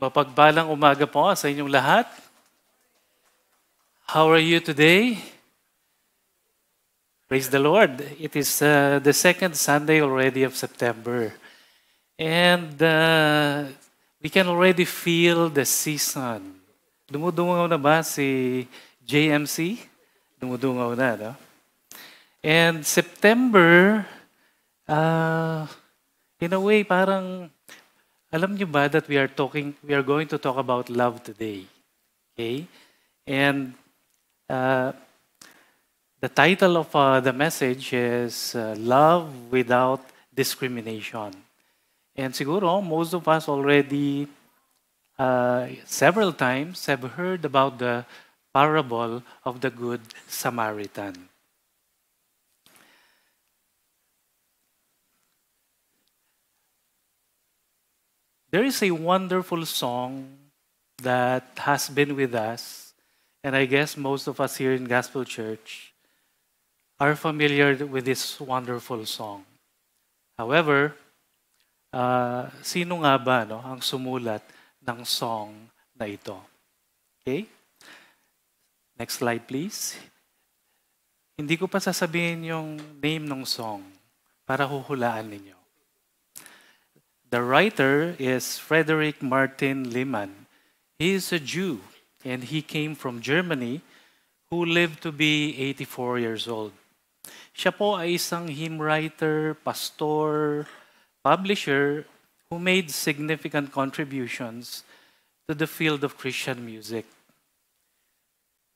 Mapagpalang umaga po sa inyong lahat. How are you today? Praise the Lord. It is uh, the second Sunday already of September. And uh, we can already feel the season. Dumudungaw na ba si JMC? Dumudungaw na, no? And September, uh, in a way, parang alam niyo ba that we are talking, we are going to talk about love today. Okay? And uh, the title of uh, the message is uh, Love Without Discrimination. And siguro, most of us already uh, several times have heard about the parable of the Good Samaritan. There is a wonderful song that has been with us, and I guess most of us here in Gospel Church are familiar with this wonderful song. However, uh, sino nga ba no, ang sumulat ng song na ito? Okay? Next slide, please. Hindi ko pa sasabihin yung name ng song para huhulaan ninyo. The writer is Frederick Martin Lehmann. He is a Jew and he came from Germany who lived to be 84 years old. Siya po ay isang hymn writer, pastor, publisher who made significant contributions to the field of Christian music.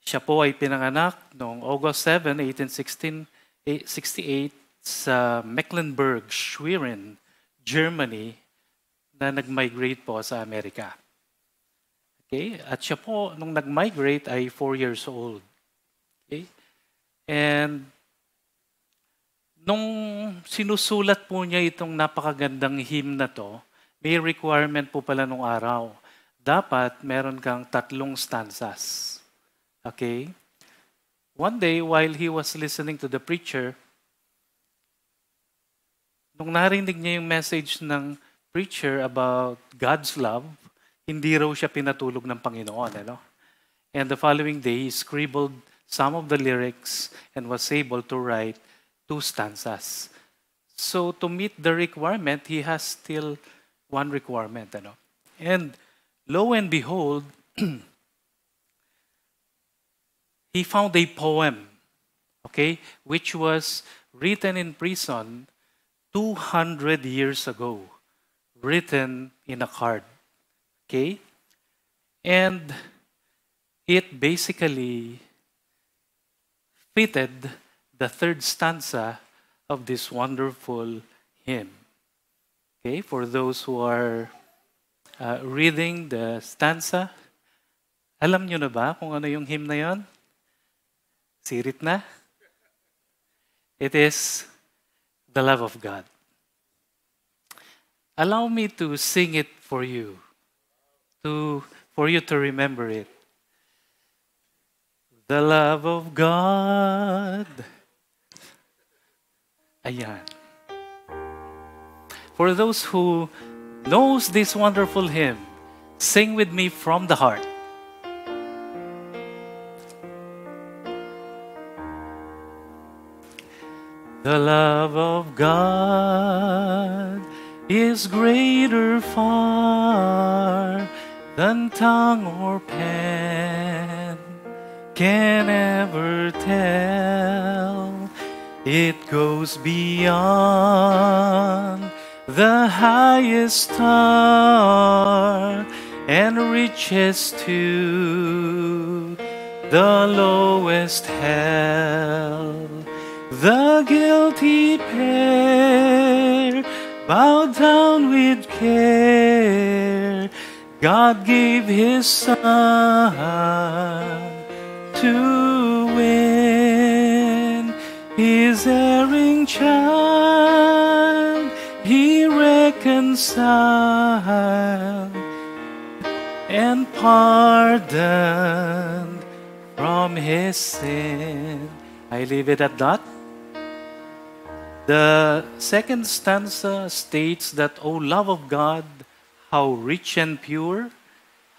Siya po ay pinanganak noong August 7, 1868 eh, sa Mecklenburg, Schwerin, Germany na nag-migrate po sa Amerika. Okay? At siya po, nung nag-migrate ay 4 years old. Okay? And nung sinusulat po niya itong napakagandang hymn na to, may requirement po pala nung araw. Dapat meron kang tatlong stanzas. Okay? One day, while he was listening to the preacher, nung narinig niya yung message ng preacher about God's love, hindi raw siya pinatulog ng Panginoon. Ano? And the following day, he scribbled some of the lyrics and was able to write two stanzas. So to meet the requirement, he has still one requirement. Ano? And lo and behold, he found a poem, okay, which was written in prison 200 years ago written in a card. Okay? And it basically fitted the third stanza of this wonderful hymn. Okay, for those who are uh, reading the stanza, alam nyo na ba kung ano yung hymn na yon? Sirit na? It is the love of God. Allow me to sing it for you, to, for you to remember it. The love of God. Ayan. For those who knows this wonderful hymn, sing with me from the heart. The love of God is greater far than tongue or pen can ever tell. It goes beyond the highest star and reaches to the lowest hell. The guilty pair bow down with care. God gave his son to win his erring child. He reconciled and pardoned from his sin. I leave it at that. The second stanza states that, O love of God, how rich and pure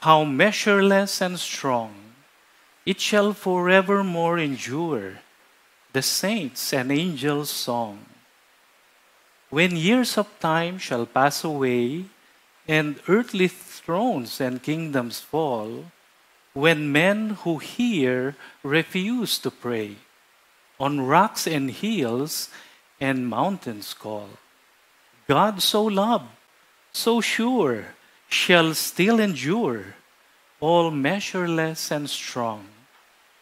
how measureless and strong. It shall forevermore endure, the saints' and angels' song. When years of time shall pass away, and earthly thrones and kingdoms fall, when men who hear refuse to pray, on rocks and hills and mountains call. God so loved, so sure, shall still endure, all measureless and strong,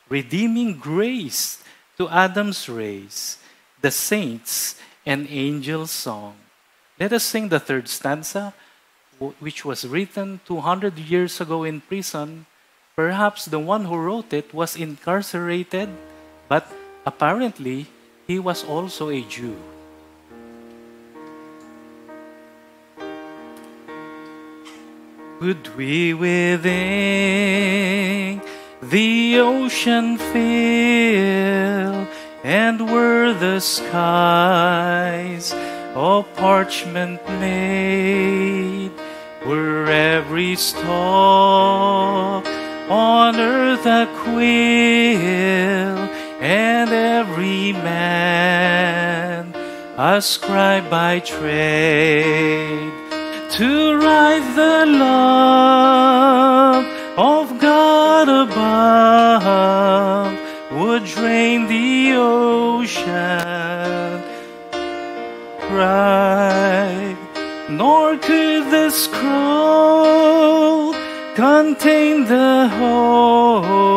redeeming grace to Adam's race, the saints and angels' song. Let us sing the third stanza, which was written 200 years ago in prison. Perhaps the one who wrote it was incarcerated, but apparently he was also a Jew. Would we within the ocean fill, and were the skies of parchment made, were every stalk on earth a quill, man a scribe by trade to write the love of God above. Would drain the ocean. Right nor could the scroll contain the whole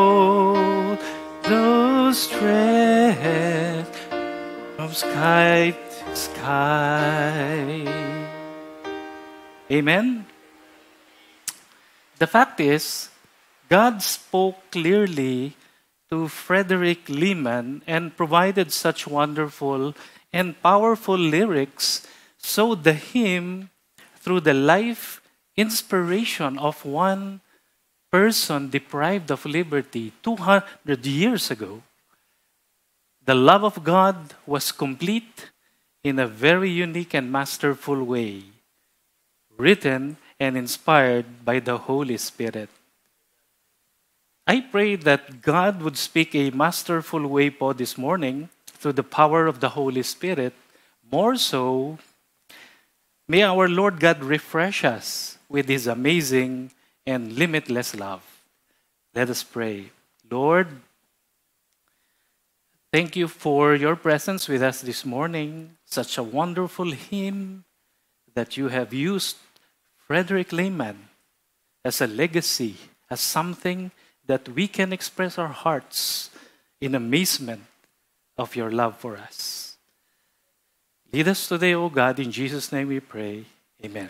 sky to sky Amen? The fact is, God spoke clearly to Frederick Lehman and provided such wonderful and powerful lyrics so the hymn, through the life inspiration of one person deprived of liberty 200 years ago, the love of God was complete in a very unique and masterful way written and inspired by the Holy Spirit. I pray that God would speak a masterful way po this morning through the power of the Holy Spirit. More so, may our Lord God refresh us with His amazing and limitless love. Let us pray. Lord, thank you for your presence with us this morning. Such a wonderful hymn that you have used Frederick Lehman as a legacy, as something that we can express our hearts in amazement of your love for us. Lead us today, O God, in Jesus' name we pray. Amen.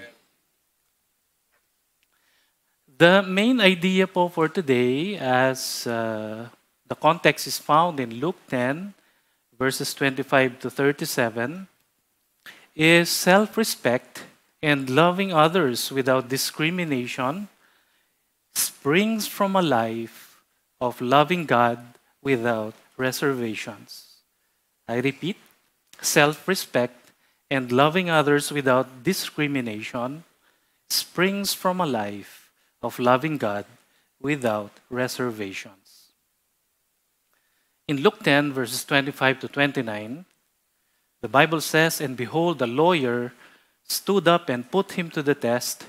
The main idea for today, as uh, the context is found in Luke 10, verses 25 to 37, is self respect and loving others without discrimination springs from a life of loving God without reservations. I repeat, self respect and loving others without discrimination springs from a life of loving God without reservations. In Luke 10, verses 25 to 29, the Bible says, And behold, the lawyer stood up and put him to the test,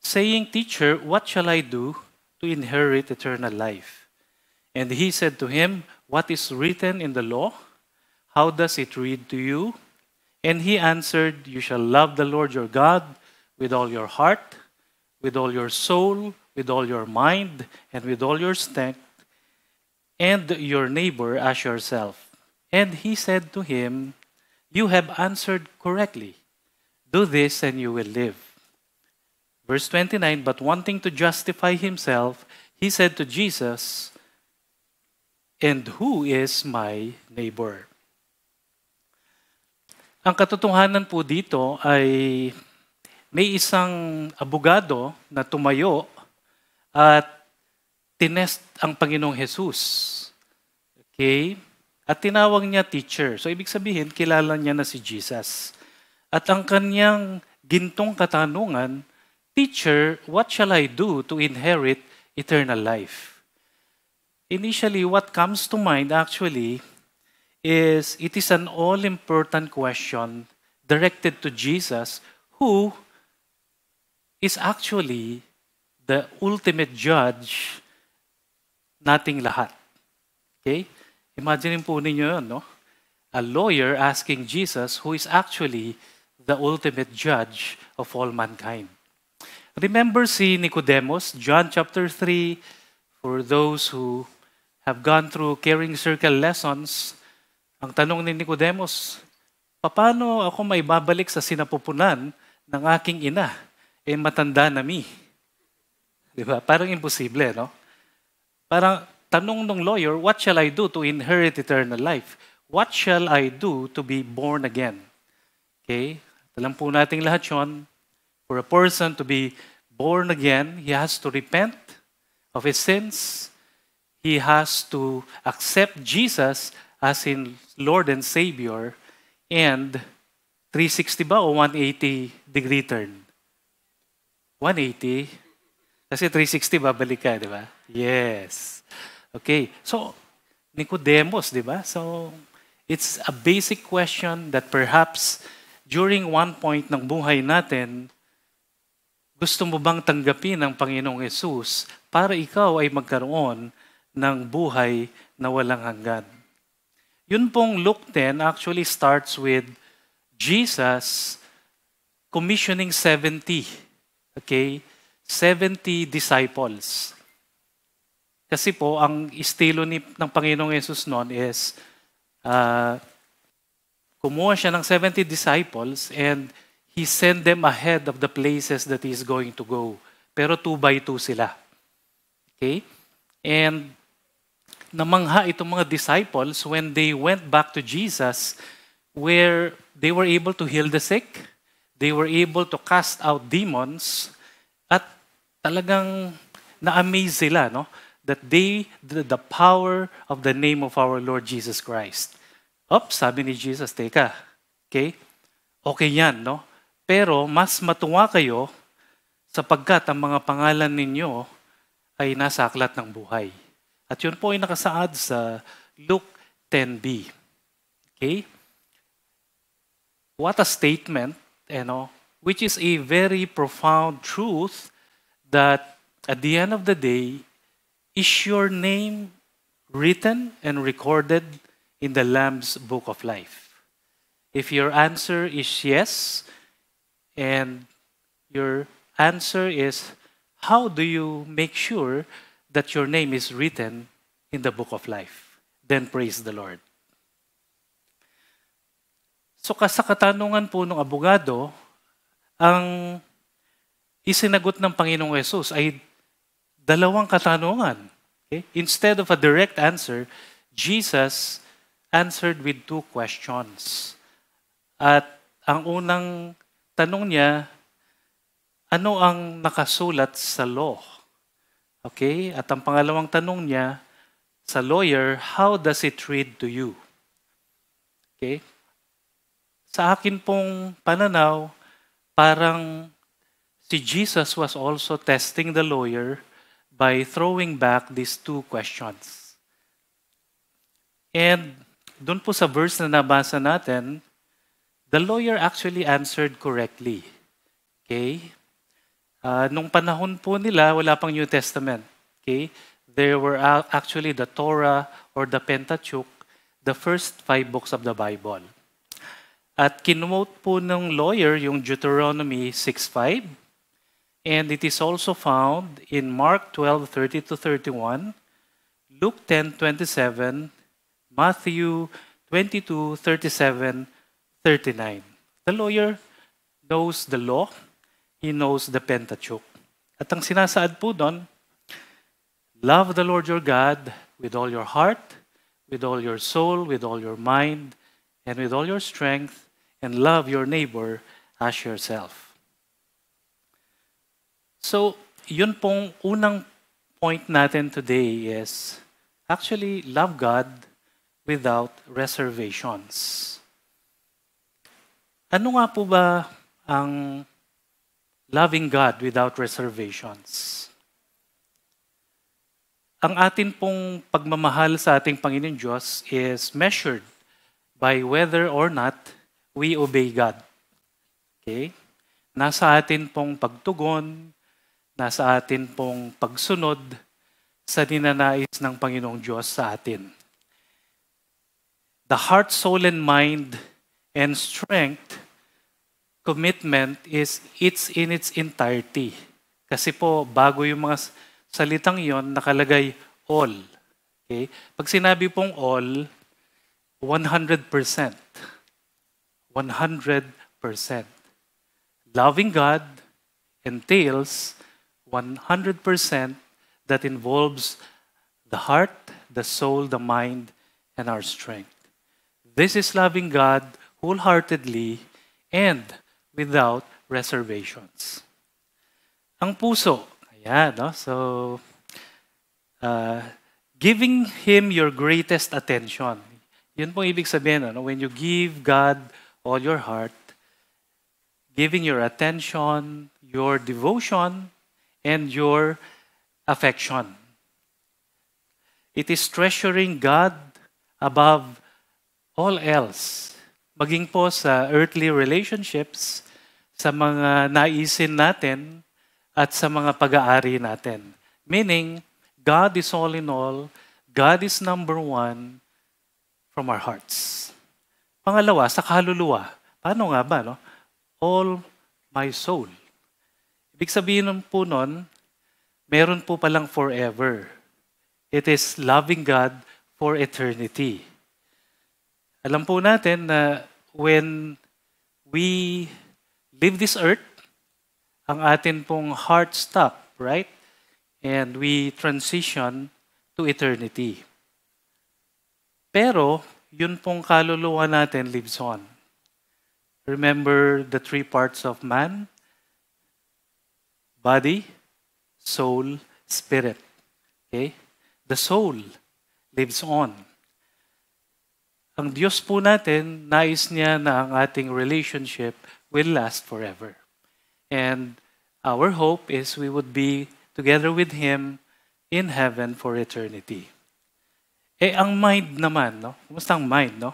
saying, Teacher, what shall I do to inherit eternal life? And he said to him, What is written in the law? How does it read to you? And he answered, You shall love the Lord your God with all your heart, with all your soul, with all your mind, and with all your strength, and your neighbor as yourself. And he said to him, You have answered correctly. Do this and you will live. Verse 29 But wanting to justify himself, he said to Jesus, And who is my neighbor? Ang katotohanan po dito ay may isang abogado na tumayo at tinest ang Panginoong Jesus. Okay? At tinawag niya teacher. So ibig sabihin, kilala niya na si Jesus. At ang kanyang gintong katanungan, Teacher, what shall I do to inherit eternal life? Initially, what comes to mind actually is it is an all important question directed to Jesus, who is actually the ultimate judge nating lahat. Okay? Imagine po ninyo yun, no? A lawyer asking Jesus, who is actually the ultimate judge of all mankind. Remember si Nicodemus, John chapter 3, for those who have gone through caring circle lessons, ang tanong ni Nicodemus, paano ako may babalik sa sinapupunan ng aking ina? Eh matanda na mi. Di ba? Parang imposible, no? Parang tanong ng lawyer, what shall I do to inherit eternal life? What shall I do to be born again? Okay? Alam po nating lahat yon. For a person to be born again, he has to repent of his sins. He has to accept Jesus as in Lord and Savior. And 360 ba o 180 degree turn? 180. Kasi 360 babalik ka, di ba? Yes. Okay. So, Nicodemus, di ba? So, it's a basic question that perhaps during one point ng buhay natin, gusto mo bang tanggapin ng Panginoong Yesus para ikaw ay magkaroon ng buhay na walang hanggan? Yun pong Luke 10 actually starts with Jesus commissioning 70. Okay? 70 disciples. Kasi po, ang estilo ni, ng Panginoong Yesus noon is uh, kumuha siya ng 70 disciples and he sent them ahead of the places that he is going to go. Pero two by two sila. Okay? And namangha itong mga disciples when they went back to Jesus where they were able to heal the sick, they were able to cast out demons, talagang na-amaze sila, no? That they, the, the power of the name of our Lord Jesus Christ. Op, sabi ni Jesus, teka, okay? Okay yan, no? Pero mas matuwa kayo sapagkat ang mga pangalan ninyo ay nasa aklat ng buhay. At yun po ay nakasaad sa Luke 10b. Okay? What a statement, you know, which is a very profound truth that at the end of the day, is your name written and recorded in the Lamb's book of life? If your answer is yes, and your answer is, how do you make sure that your name is written in the book of life? Then praise the Lord. So sa po ng abogado, ang isinagot ng Panginoong Yesus ay dalawang katanungan. Okay? Instead of a direct answer, Jesus answered with two questions. At ang unang tanong niya, ano ang nakasulat sa law? Okay? At ang pangalawang tanong niya, sa lawyer, how does it read to you? Okay? Sa akin pong pananaw, parang si Jesus was also testing the lawyer by throwing back these two questions. And doon po sa verse na nabasa natin, the lawyer actually answered correctly. Okay? Uh, nung panahon po nila, wala pang New Testament. Okay? There were actually the Torah or the Pentateuch, the first five books of the Bible. At kinote po ng lawyer yung Deuteronomy 6.5, and it is also found in Mark 12:30 to 31, Luke 10:27, Matthew 22, 37, 39. The lawyer knows the law. He knows the Pentateuch. At ang sinasaad po doon, love the Lord your God with all your heart, with all your soul, with all your mind, and with all your strength, and love your neighbor as yourself. So, yun pong unang point natin today is actually love God without reservations. Ano nga po ba ang loving God without reservations. Ang atin pong pagmamahal sa ating Panginoon Diyos is measured by whether or not we obey God. Okay? Nasa atin pong pagtugon, nasa atin pong pagsunod sa ninanais ng Panginoong Diyos sa atin. The heart, soul, and mind and strength commitment is it's in its entirety. Kasi po, bago yung mga salitang yon nakalagay all. Okay? Pag sinabi pong all, 100%. 100%. Loving God entails 100% that involves the heart, the soul, the mind, and our strength. This is loving God wholeheartedly and without reservations. Ang puso, ayan, no? So, uh, giving Him your greatest attention. Yun po ibig sabihin, no? when you give God all your heart, giving your attention, your devotion, and your affection. It is treasuring God above all else. Maging po sa earthly relationships, sa mga naisin natin, at sa mga pag-aari natin. Meaning, God is all in all, God is number one from our hearts. Pangalawa, sa kaluluwa. Paano nga ba? No? All my soul. Ibig sabihin po nun, meron po palang forever. It is loving God for eternity. Alam po natin na when we leave this earth, ang atin pong heart stop, right? And we transition to eternity. Pero, yun pong kaluluwa natin lives on. Remember the three parts of man? Body, soul, spirit. Okay? The soul lives on. Ang Diyos po natin, nais niya na ang ating relationship will last forever. And our hope is we would be together with Him in heaven for eternity. Eh, ang mind naman, no? Kumusta ang mind, no?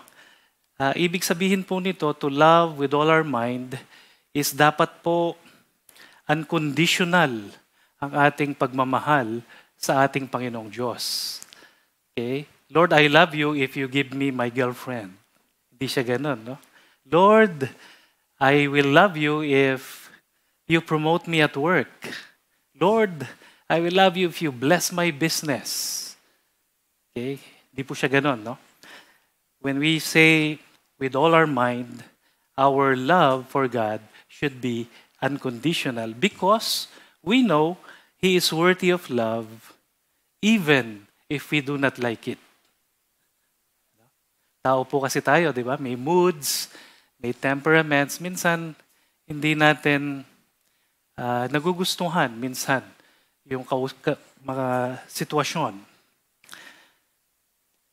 Uh, ibig sabihin po nito, to love with all our mind is dapat po unconditional ang ating pagmamahal sa ating Panginoong Diyos. Okay? Lord, I love you if you give me my girlfriend. Hindi siya ganun, no? Lord, I will love you if you promote me at work. Lord, I will love you if you bless my business. Okay? Di po siya ganun, no? When we say with all our mind, our love for God should be unconditional because we know He is worthy of love even if we do not like it. Tao po kasi tayo, di ba? May moods, may temperaments. Minsan, hindi natin uh, nagugustuhan minsan yung mga sitwasyon.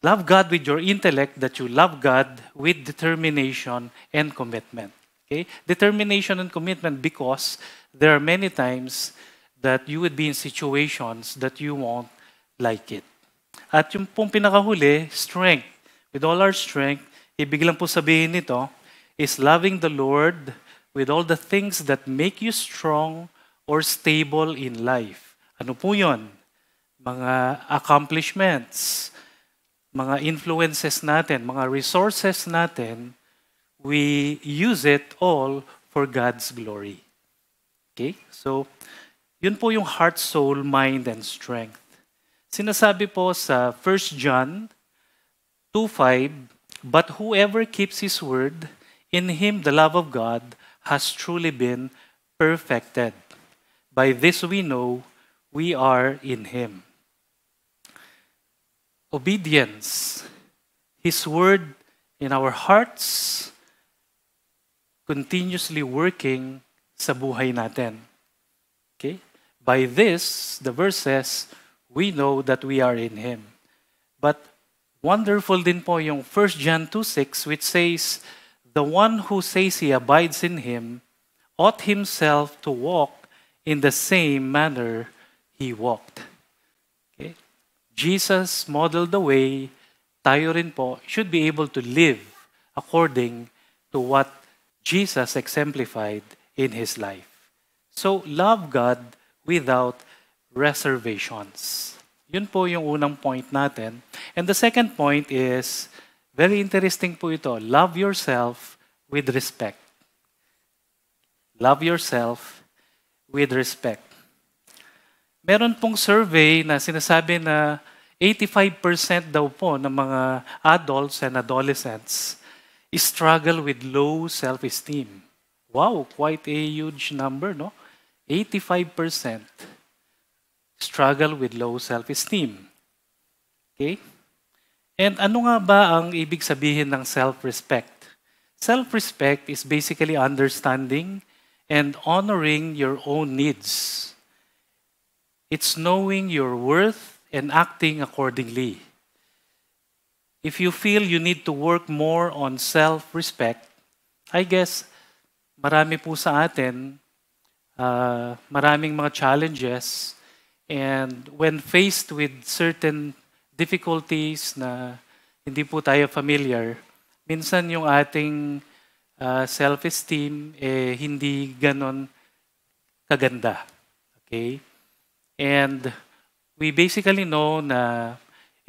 Love God with your intellect that you love God with determination and commitment. Okay? Determination and commitment because there are many times that you would be in situations that you won't like it. At yung pong pinakahuli, strength. With all our strength, ibig lang po sabihin nito, is loving the Lord with all the things that make you strong or stable in life. Ano po yon? Mga accomplishments, mga influences natin, mga resources natin, we use it all for God's glory. Okay? So, yun po yung heart, soul, mind, and strength. Sinasabi po sa 1 John 2.5, But whoever keeps His word, in him the love of God has truly been perfected. By this we know we are in Him obedience, His word in our hearts, continuously working sa buhay natin. Okay? By this, the verse says, we know that we are in Him. But wonderful din po yung 1 John 2.6 which says, The one who says he abides in Him ought himself to walk in the same manner he walked. Okay? Jesus modeled the way tayo rin po should be able to live according to what Jesus exemplified in his life. So, love God without reservations. Yun po yung unang point natin. And the second point is, very interesting po ito, love yourself with respect. Love yourself with respect. Meron pong survey na sinasabi na 85% daw po ng mga adults and adolescents struggle with low self-esteem. Wow, quite a huge number, no? 85% struggle with low self-esteem. Okay? And ano nga ba ang ibig sabihin ng self-respect? Self-respect is basically understanding and honoring your own needs. It's knowing your worth and acting accordingly. If you feel you need to work more on self-respect, I guess marami po sa atin, uh, maraming mga challenges And when faced with certain difficulties na hindi po tayo familiar, minsan yung ating uh, self-esteem eh, hindi ganon kaganda. Okay? And we basically know na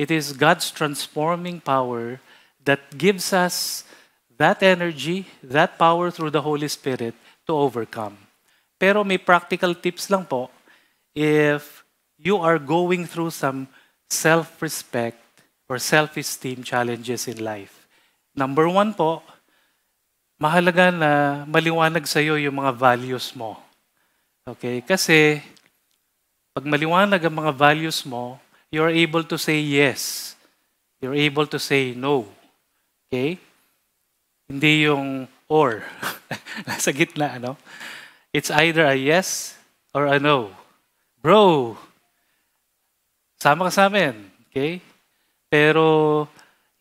it is God's transforming power that gives us that energy, that power through the Holy Spirit to overcome. Pero may practical tips lang po if you are going through some self-respect or self-esteem challenges in life. Number one po, mahalaga na maliwanag sa iyo yung mga values mo. Okay? Kasi pag maliwanag ang mga values mo, you are able to say yes. You're able to say no. Okay? Hindi yung or. Nasa gitna, ano? It's either a yes or a no. Bro, Sama ka sa amin. Okay? Pero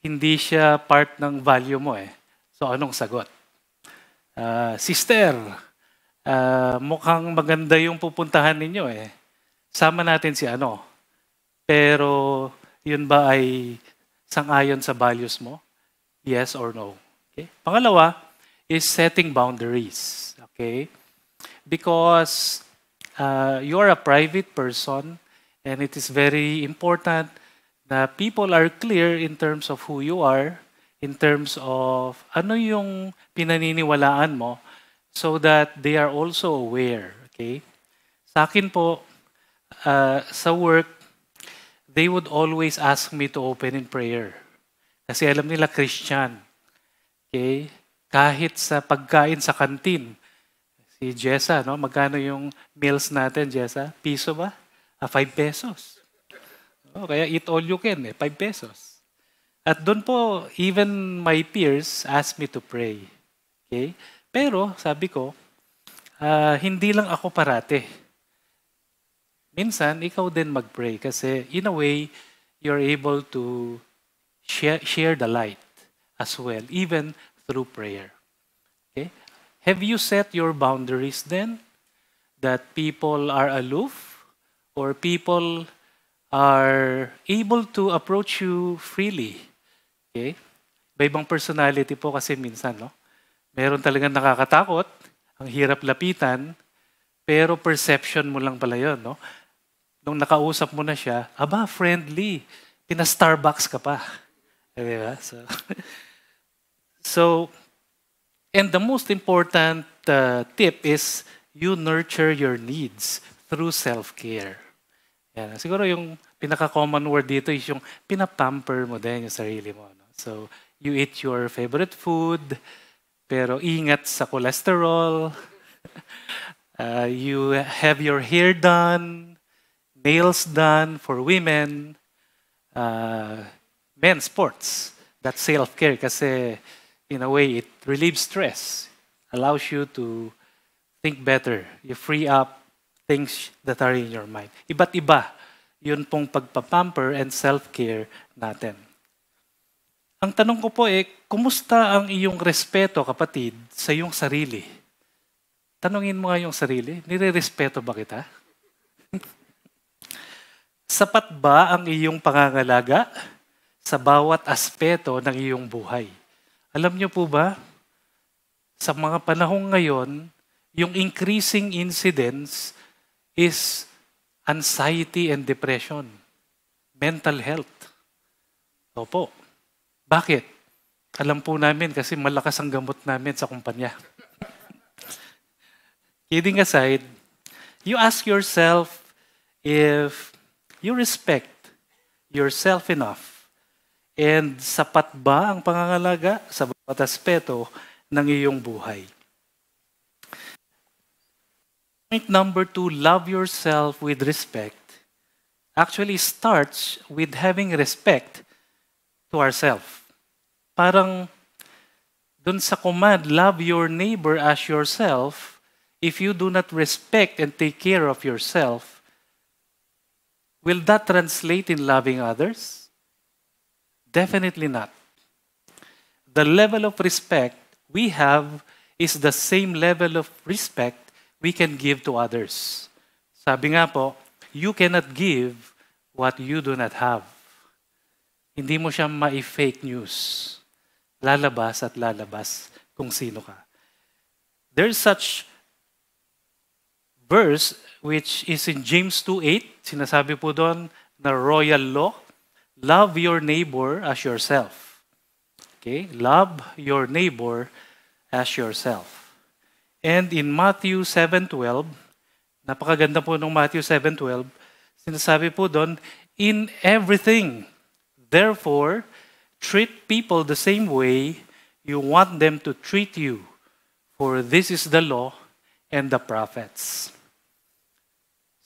hindi siya part ng value mo eh. So anong sagot? Uh, sister, uh, mukhang maganda yung pupuntahan ninyo eh. Sama natin si ano. Pero yun ba ay sangayon sa values mo? Yes or no? Okay? Pangalawa is setting boundaries. Okay? Because uh, you are a private person, And it is very important na people are clear in terms of who you are, in terms of ano yung pinaniniwalaan mo, so that they are also aware. Okay? Sa akin po, uh, sa work, they would always ask me to open in prayer. Kasi alam nila Christian. Okay? Kahit sa pagkain sa kantin, si Jessa, no? magkano yung meals natin, Jessa? Piso ba? Ah, 5 pesos. Oh, kaya eat all you can, eh, 5 pesos. At doon po, even my peers ask me to pray. Okay? Pero, sabi ko, uh, hindi lang ako parate. Minsan, ikaw din mag-pray kasi in a way, you're able to share, share the light as well, even through prayer. Okay? Have you set your boundaries then? That people are aloof or people are able to approach you freely. Okay? Iba-ibang personality po kasi minsan, no? Meron talagang nakakatakot, ang hirap lapitan, pero perception mo lang pala yun, no? Nung nakausap mo na siya, aba, friendly. Pina-Starbucks ka pa. Eh, di? So, so, and the most important uh, tip is you nurture your needs through self-care. Yan. Siguro yung pinaka-common word dito is yung pinapamper mo din yung sarili mo. No? So, you eat your favorite food, pero ingat sa cholesterol. uh, you have your hair done, nails done for women, uh, men sports. That's self-care kasi in a way it relieves stress, allows you to think better. You free up things that are in your mind. Iba't iba yun pong pagpapamper and self-care natin. Ang tanong ko po eh, kumusta ang iyong respeto, kapatid, sa iyong sarili? tanungin mo nga yung sarili, nire-respeto ba kita? Sapat ba ang iyong pangangalaga sa bawat aspeto ng iyong buhay? Alam niyo po ba, sa mga panahong ngayon, yung increasing incidence is anxiety and depression, mental health. Opo. Bakit? Alam po namin kasi malakas ang gamot namin sa kumpanya. Kidding aside, you ask yourself if you respect yourself enough and sapat ba ang pangangalaga sa bawat aspeto ng iyong buhay. Point number two, love yourself with respect, actually starts with having respect to ourselves. Parang dun sa command, love your neighbor as yourself, if you do not respect and take care of yourself, will that translate in loving others? Definitely not. The level of respect we have is the same level of respect we can give to others. Sabi nga po, you cannot give what you do not have. Hindi mo siya ma-fake news. Lalabas at lalabas kung sino ka. There's such verse which is in James 2.8. Sinasabi po doon na royal law. Love your neighbor as yourself. Okay? Love your neighbor as yourself. And in Matthew 7.12, napakaganda po ng Matthew 7.12, sinasabi po doon, In everything, therefore, treat people the same way you want them to treat you. For this is the law and the prophets.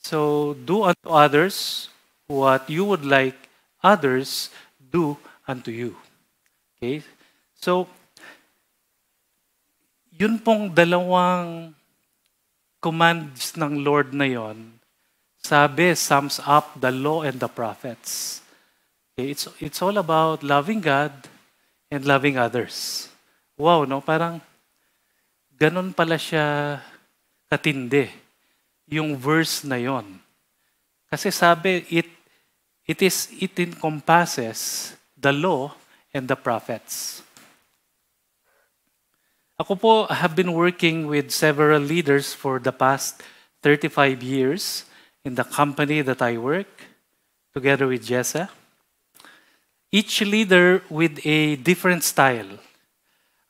So do unto others what you would like others do unto you. Okay? So, yun pong dalawang commands ng Lord na yon, sabi, sums up the law and the prophets. Okay? It's, it's all about loving God and loving others. Wow, no? Parang ganun pala siya katindi yung verse na yon. Kasi sabi, it, it, is, it encompasses the law and the prophets. Ako po have been working with several leaders for the past 35 years in the company that I work, together with Jessa. Each leader with a different style.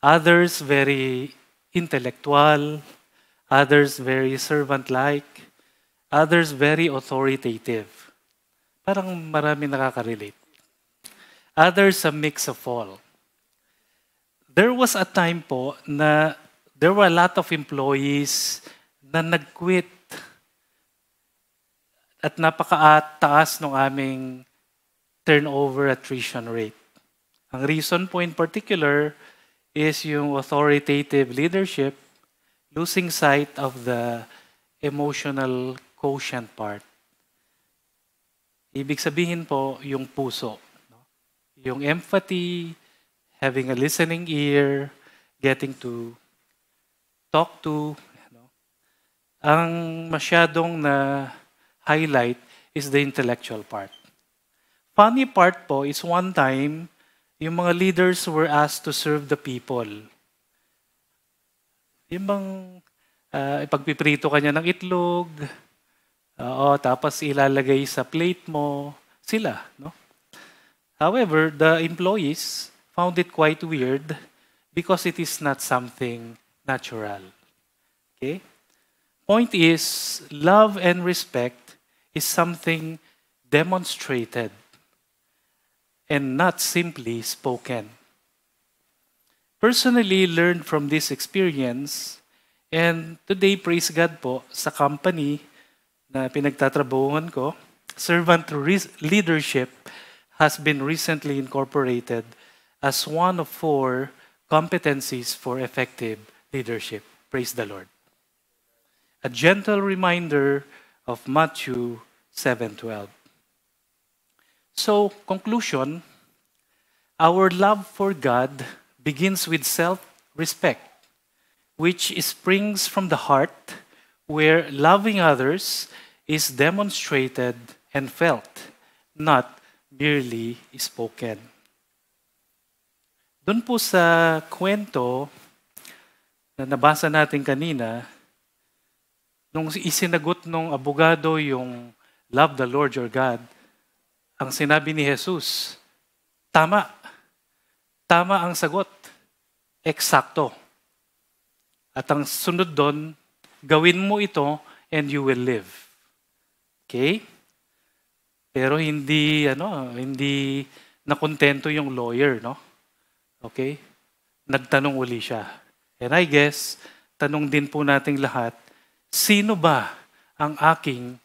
Others very intellectual, others very servant-like, others very authoritative. Parang marami nakaka-relate. Others a mix of all. There was a time po na there were a lot of employees na nag-quit at napaka-taas ng aming turnover attrition rate. Ang reason po in particular is yung authoritative leadership losing sight of the emotional quotient part. Ibig sabihin po, yung puso. No? Yung empathy, having a listening ear, getting to talk to. Ang masyadong na highlight is the intellectual part. Funny part po is one time, yung mga leaders were asked to serve the people. Yung bang uh, ipagpiprito ka niya ng itlog, oo, tapos ilalagay sa plate mo, sila. No? However, the employees found it quite weird because it is not something natural. Okay? Point is, love and respect is something demonstrated and not simply spoken personally learned from this experience and today, praise God po, sa company na pinagtatrabahuhan ko, servant leadership has been recently incorporated as one of four competencies for effective leadership. Praise the Lord. A gentle reminder of Matthew 7:12. So, conclusion, our love for God begins with self respect. which springs from the heart, where loving others is demonstrated and felt, not merely spoken. Doon po sa kwento na nabasa natin kanina, nung isinagot nung abogado yung love the Lord your God, ang sinabi ni Jesus, tama. Tama ang sagot. Eksakto. At ang sunod doon, gawin mo ito and you will live. Okay? Pero hindi ano, hindi nakontento yung lawyer, no? Okay? Nagtanong uli siya. And I guess, tanong din po nating lahat, sino ba ang aking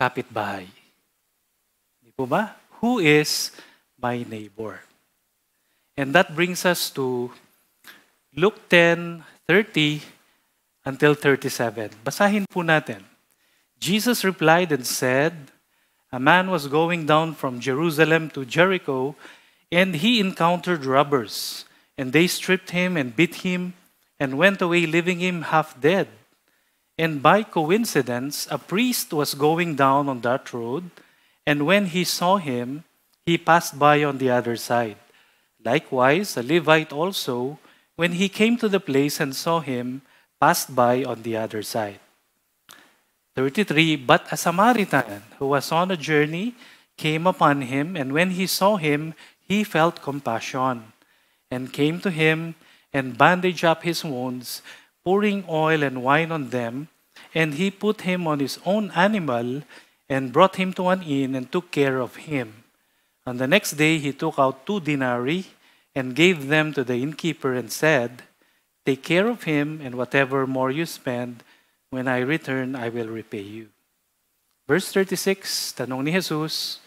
kapitbahay? Di po ba? Who is my neighbor? And that brings us to Luke 10, 30 until 37. Basahin po natin. Jesus replied and said, A man was going down from Jerusalem to Jericho And he encountered robbers, and they stripped him and beat him and went away, leaving him half dead. And by coincidence, a priest was going down on that road, and when he saw him, he passed by on the other side. Likewise, a Levite also, when he came to the place and saw him, passed by on the other side. 33 But a Samaritan who was on a journey came upon him, and when he saw him, he felt compassion and came to him and bandaged up his wounds, pouring oil and wine on them. And he put him on his own animal and brought him to an inn and took care of him. On the next day, he took out two denarii and gave them to the innkeeper and said, Take care of him, and whatever more you spend, when I return, I will repay you. Verse 36, tanong ni Jesus,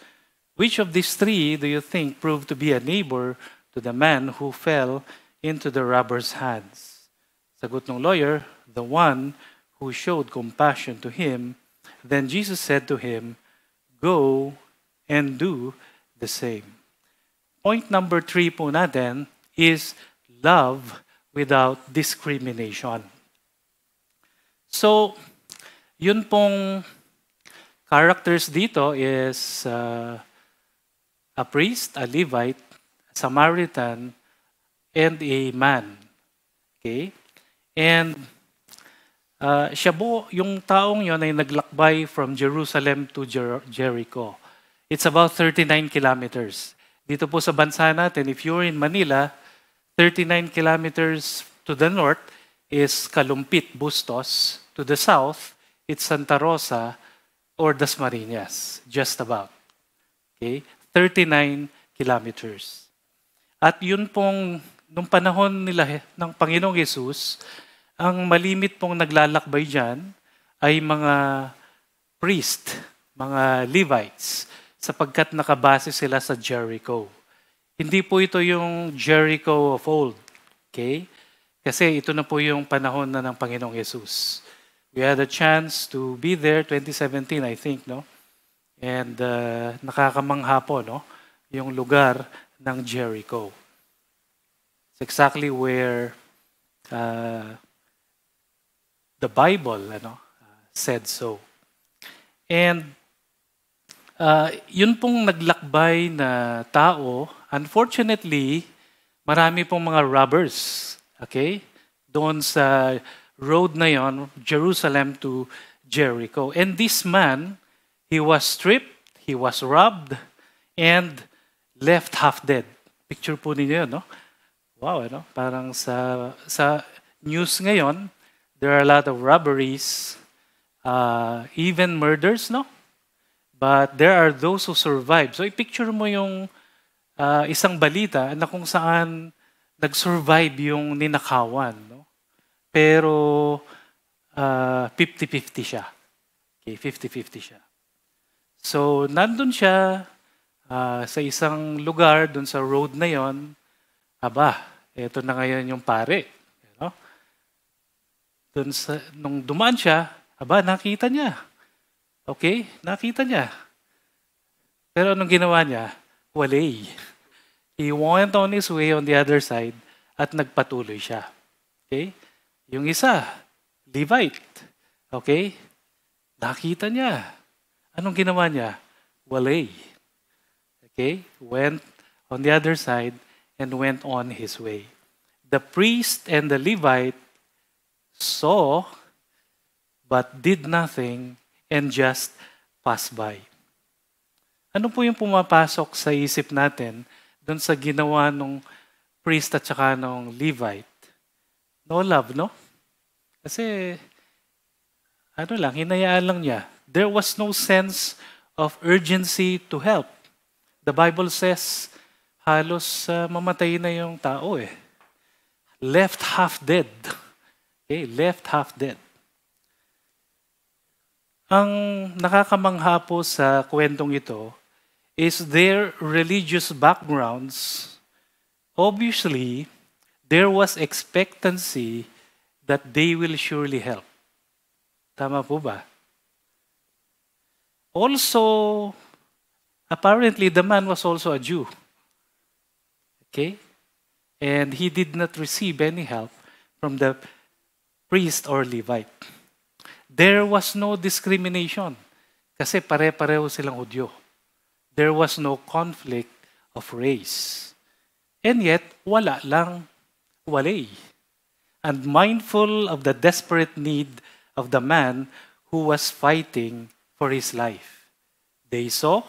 Which of these three do you think proved to be a neighbor to the man who fell into the robber's hands? Sagot ng lawyer, the one who showed compassion to him. Then Jesus said to him, Go and do the same. Point number three po natin is love without discrimination. So, yun pong characters dito is uh, a priest, a Levite, a Samaritan, and a man. Okay? And uh, siya po, yung taong yon ay naglakbay from Jerusalem to Jer- Jericho. It's about 39 kilometers. Dito po sa bansa natin, if you're in Manila, 39 kilometers to the north is Kalumpit, Bustos. To the south, it's Santa Rosa or Dasmariñas, just about. Okay? 39 kilometers. At yun pong, nung panahon nila ng Panginoong Yesus, ang malimit pong naglalakbay dyan ay mga priest, mga Levites, sapagkat nakabase sila sa Jericho. Hindi po ito yung Jericho of old. Okay? Kasi ito na po yung panahon na ng Panginoong Yesus. We had a chance to be there 2017, I think, no? And uh, nakakamangha po, no? Yung lugar ng Jericho. It's exactly where uh, the Bible ano, uh, said so. And uh, yun pong naglakbay na tao, unfortunately, marami pong mga robbers. Okay? Doon sa road na yon, Jerusalem to Jericho. And this man, He was stripped, he was robbed, and left half dead. Picture po ninyo yun, no? Wow, ano? Parang sa, sa news ngayon, there are a lot of robberies, uh, even murders, no? But there are those who survive. So, i-picture mo yung uh, isang balita na kung saan nag-survive yung ninakawan, no? Pero uh, 50-50 siya. Okay, 50-50 siya. So, nandun siya uh, sa isang lugar, dun sa road na yon. Aba, eto na ngayon yung pare. You know? Dun sa, nung dumaan siya, aba, nakita niya. Okay? Nakita niya. Pero anong ginawa niya? Walay. He went on his way on the other side at nagpatuloy siya. Okay? Yung isa, Levite. Okay? Nakita niya. Anong ginawa niya? Walay. Okay? Went on the other side and went on his way. The priest and the Levite saw but did nothing and just passed by. Ano po yung pumapasok sa isip natin doon sa ginawa ng priest at saka ng Levite? No love, no? Kasi, ano lang, hinayaan lang niya. There was no sense of urgency to help. The Bible says, halos uh, mamatay na yung tao eh. Left half dead. Okay, left half dead. Ang nakakamangha po sa kwentong ito is their religious backgrounds. Obviously, there was expectancy that they will surely help. Tama po ba? Also, apparently the man was also a Jew. Okay? And he did not receive any help from the priest or Levite. There was no discrimination kasi pare-pareho silang Hudyo. There was no conflict of race. And yet, wala lang walay and mindful of the desperate need of the man who was fighting for his life. They saw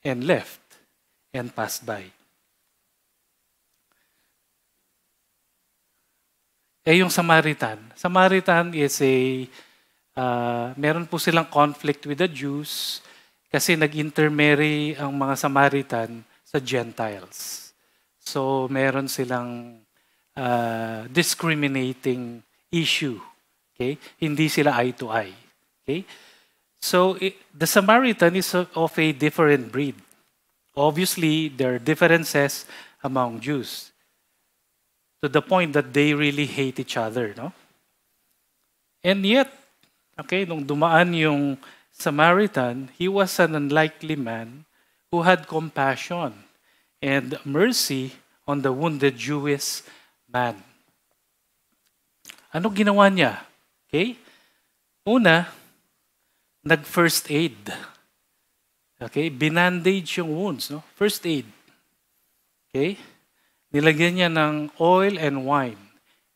and left and passed by. Eh yung Samaritan, Samaritan is a, uh, meron po silang conflict with the Jews kasi nag-intermarry ang mga Samaritan sa Gentiles. So meron silang uh, discriminating issue. Okay? Hindi sila eye to eye. Okay? So it, the Samaritan is of a different breed. Obviously, there are differences among Jews to the point that they really hate each other, no? And yet, okay, nung dumaan yung Samaritan, he was an unlikely man who had compassion and mercy on the wounded Jewish man. Ano ginawa niya? Okay? Una, nag-first aid. Okay? Binandage yung wounds. No? First aid. Okay? Nilagyan niya ng oil and wine.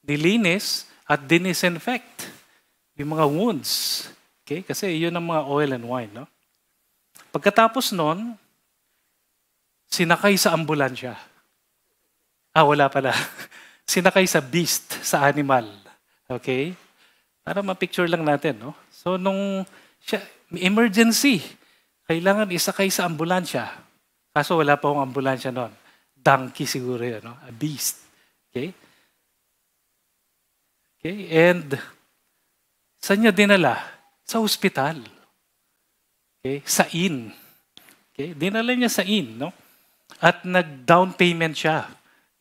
Nilinis at dinisinfect yung mga wounds. Okay? Kasi yun ang mga oil and wine. No? Pagkatapos nun, sinakay sa ambulansya. Ah, wala pala. sinakay sa beast, sa animal. Okay? Para ma-picture lang natin, no? So, nung siya, emergency, kailangan isakay sa ambulansya. Kaso wala pa akong ambulansya noon. Donkey siguro yun, no? A beast. Okay? Okay? And, saan niya dinala? Sa hospital. Okay? Sa inn. Okay? Dinala niya sa inn, no? At nag-down payment siya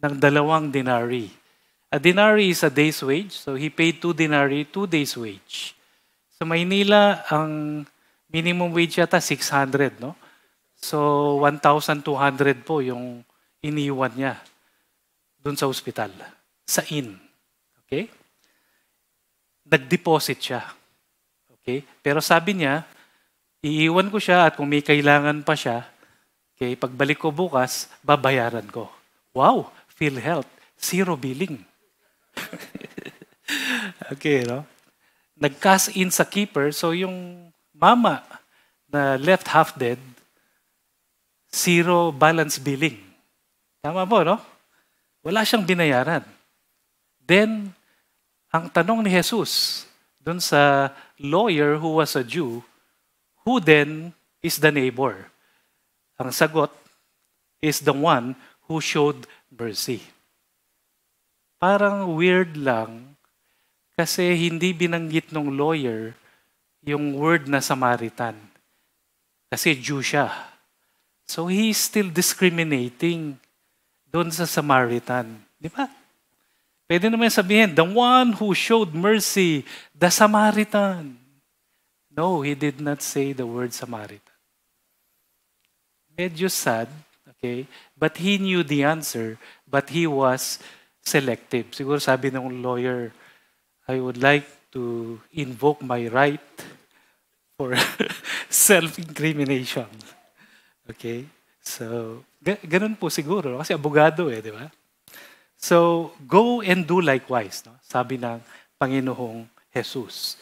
ng dalawang denari. A denari is a day's wage, so he paid two denari, two days' wage. Sa Maynila, ang minimum wage yata 600, no? So 1,200 po yung iniwan niya doon sa ospital, sa inn. Okay? Nag-deposit siya. Okay? Pero sabi niya, iiwan ko siya at kung may kailangan pa siya, okay, pagbalik ko bukas, babayaran ko. Wow! PhilHealth, zero billing. okay, no? Nag-cash in sa keeper, so yung mama na left half dead, zero balance billing. Tama po, no? Wala siyang binayaran. Then, ang tanong ni Jesus dun sa lawyer who was a Jew, who then is the neighbor? Ang sagot is the one who showed mercy. Parang weird lang kasi hindi binanggit ng lawyer yung word na Samaritan. Kasi Jew siya. So he is still discriminating doon sa Samaritan. Di ba? Pwede naman sabihin, the one who showed mercy, the Samaritan. No, he did not say the word Samaritan. Medyo sad Okay? But he knew the answer, but he was selective. Siguro sabi ng lawyer, I would like to invoke my right for self-incrimination. Okay? So, ganun po siguro. Kasi abogado eh, di ba? So, go and do likewise. No? Sabi ng Panginoong Jesus.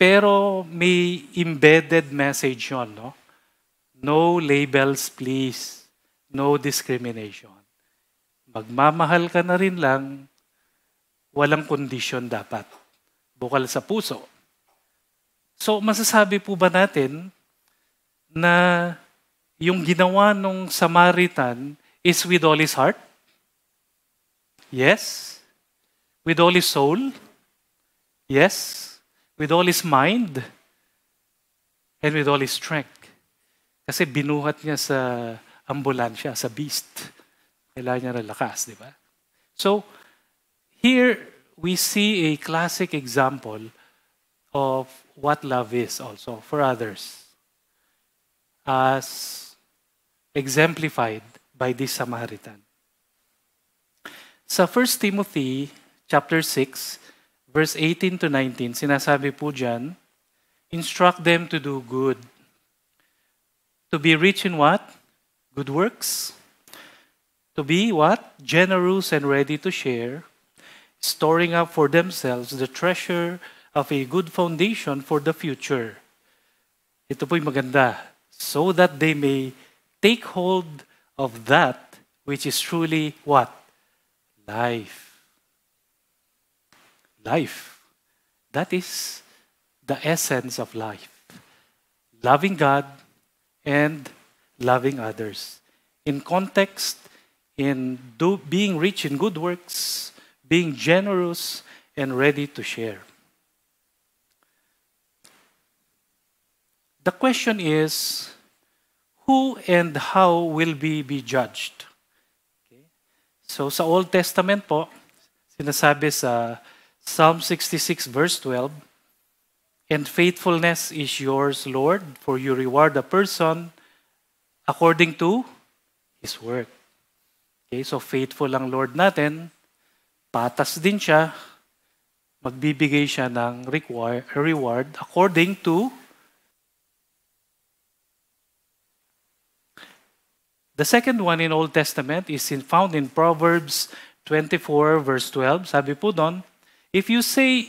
Pero may embedded message yun. No? No labels, please. No discrimination. Magmamahal ka na rin lang, walang kondisyon dapat. Bukal sa puso. So, masasabi po ba natin na yung ginawa nung Samaritan is with all his heart? Yes. With all his soul? Yes. With all his mind? And with all his strength. Kasi binuhat niya sa ambulansya, sa beast. Kailangan niya ng lakas, di ba? So, here we see a classic example of what love is also for others. As exemplified by this Samaritan. Sa 1 Timothy chapter 6, verse 18 to 19, sinasabi po dyan, instruct them to do good. To be rich in what? Good works. To be what? Generous and ready to share, storing up for themselves the treasure of a good foundation for the future. Ito po'y maganda. So that they may take hold of that which is truly what? Life. Life. That is the essence of life. Loving God and loving others. In context, in do, being rich in good works, being generous, and ready to share. The question is who and how will we be judged? So sa Old Testament po, sinasabi sa Psalm 66 verse 12, And faithfulness is yours, Lord, for you reward a person according to his work. Okay, so faithful ang Lord natin, patas din siya, magbibigay siya ng reward according to The second one in Old Testament is in, found in Proverbs 24 verse 12. Sabi po doon, if you say,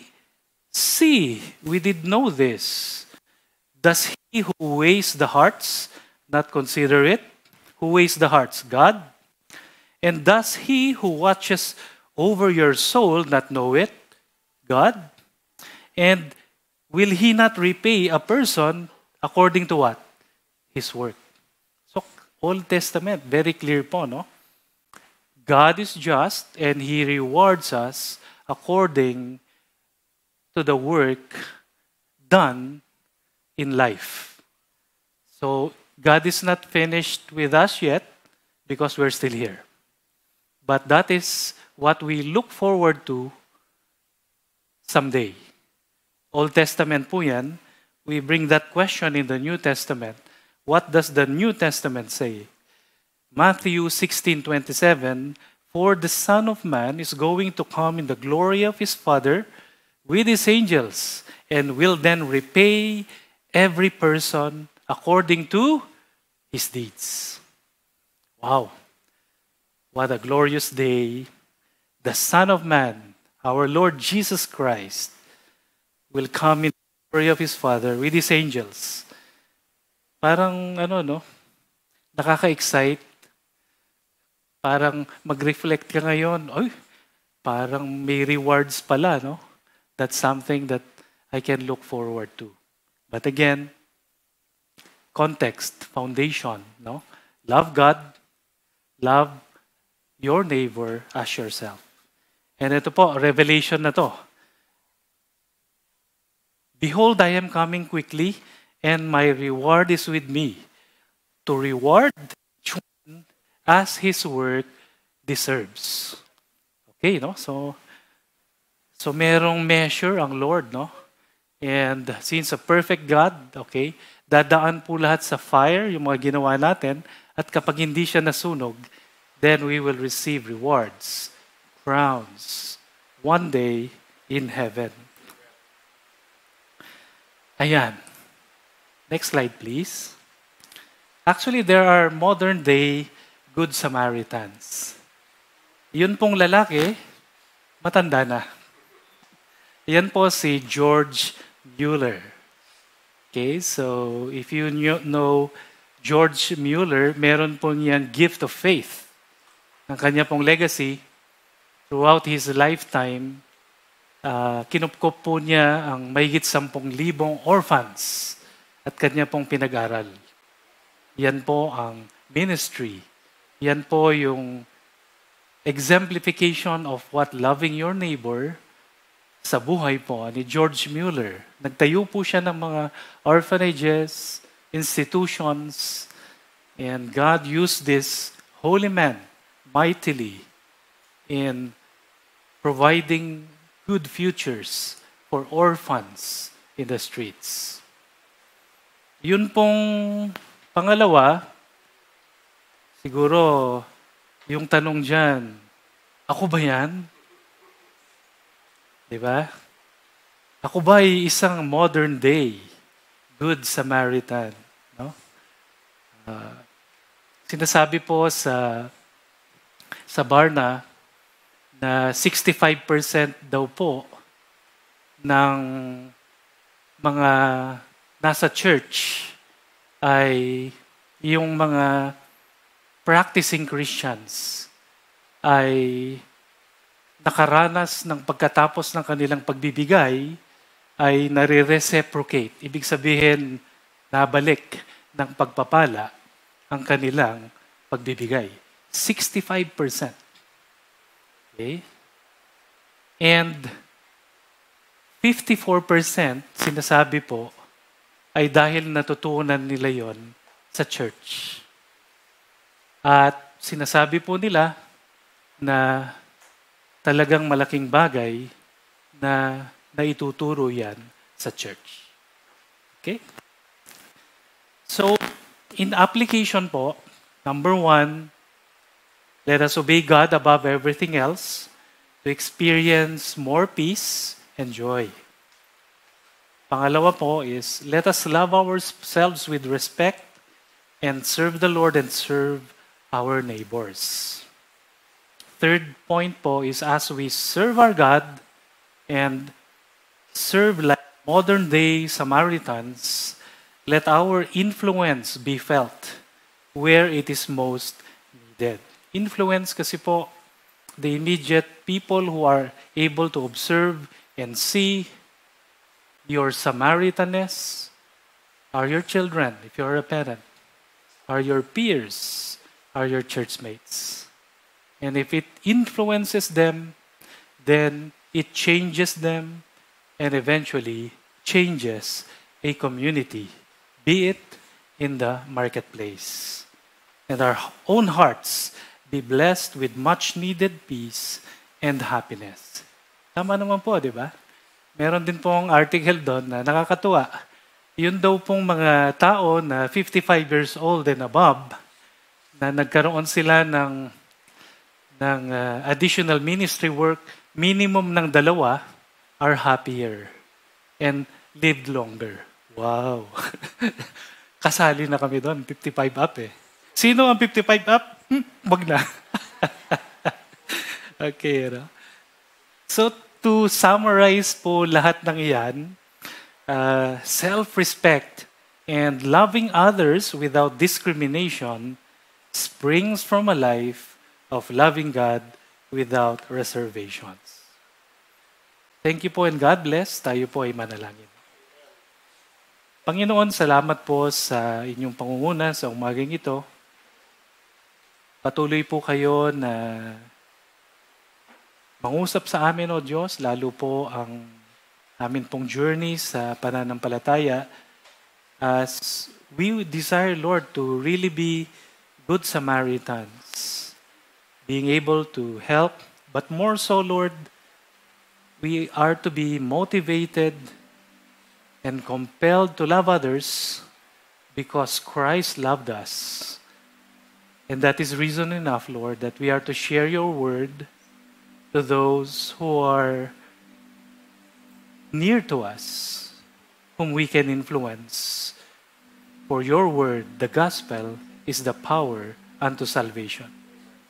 See, we did know this, does he who weighs the hearts not consider it? Who weighs the hearts? God? And does he who watches over your soul not know it? God? And will he not repay a person according to what? His work. Old Testament, very clear po, no? God is just and He rewards us according to the work done in life. So, God is not finished with us yet because we're still here. But that is what we look forward to someday. Old Testament po yan. We bring that question in the New Testament. What does the New Testament say? Matthew 16:27, "For the Son of Man is going to come in the glory of his Father with his angels and will then repay every person according to his deeds." Wow. What a glorious day. The Son of Man, our Lord Jesus Christ, will come in the glory of his Father with his angels Parang ano no, nakaka-excite. Parang mag-reflect ka ngayon, oy, parang may rewards pala, no? That's something that I can look forward to. But again, context, foundation, no? Love God, love your neighbor as yourself. And ito po, revelation na to. Behold, I am coming quickly and my reward is with me to reward each as his work deserves. Okay, no? So, so merong measure ang Lord, no? And since a perfect God, okay, dadaan po lahat sa fire, yung mga ginawa natin, at kapag hindi siya nasunog, then we will receive rewards. crowns one day in heaven. Ayan. Next slide, please. Actually, there are modern day Good Samaritans. Yun pong lalaki, matanda na. Yan po si George Mueller. Okay, so if you know George Mueller, meron po niyang gift of faith. Ang kanya pong legacy, throughout his lifetime, uh, kinupkop po niya ang sampung libong orphans at kanya pong pinag-aral. Yan po ang ministry. Yan po yung exemplification of what loving your neighbor sa buhay po ni George Mueller. Nagtayo po siya ng mga orphanages, institutions, and God used this holy man mightily in providing good futures for orphans in the streets. Yun pong pangalawa, siguro yung tanong dyan, ako ba yan? Di ba? Ako ba ay isang modern day good Samaritan? No? Uh, sinasabi po sa sa Barna na 65% daw po ng mga nasa church ay yung mga practicing Christians ay nakaranas ng pagkatapos ng kanilang pagbibigay ay nare-reciprocate. Ibig sabihin, nabalik ng pagpapala ang kanilang pagbibigay. 65%. Okay? And 54% sinasabi po ay dahil natutunan nila yon sa church. At sinasabi po nila na talagang malaking bagay na naituturo yan sa church. Okay? So, in application po, number one, Let us obey God above everything else to experience more peace and joy. Pangalawa po is, let us love ourselves with respect and serve the Lord and serve our neighbors. Third point po is as we serve our God and serve like modern day Samaritans, let our influence be felt where it is most needed. Influence kasi po the immediate people who are able to observe and see your Samaritanness are your children, if you're a parent, are your peers, are your churchmates. And if it influences them, then it changes them and eventually changes a community, be it in the marketplace. And our own hearts be blessed with much needed peace and happiness. Tama naman po, di ba? Meron din pong article doon na nakakatuwa. Yun daw pong mga tao na 55 years old and above na nagkaroon sila ng ng uh, additional ministry work, minimum ng dalawa are happier and lived longer. Wow. Kasali na kami doon, 55 up eh. Sino ang 55 up? Hmm, wag na. okay, no? So, to summarize po lahat ng iyan, uh, self-respect and loving others without discrimination springs from a life of loving God without reservations. Thank you po and God bless. Tayo po ay manalangin. Panginoon, salamat po sa inyong pangunguna sa umagang ito. Patuloy po kayo na mangusap sa amin, O Diyos, lalo po ang amin pong journey sa pananampalataya as we desire, Lord, to really be good Samaritans, being able to help, but more so, Lord, we are to be motivated and compelled to love others because Christ loved us. And that is reason enough, Lord, that we are to share your word to those who are near to us, whom we can influence. For your word, the gospel, is the power unto salvation.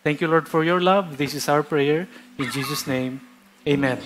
Thank you, Lord, for your love. This is our prayer. In Jesus' name, amen.